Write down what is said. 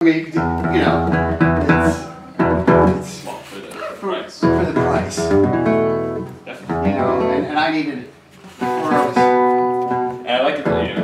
I mean, you know, it's, it's for the price, for the price, definitely. you know, and, and I needed, it.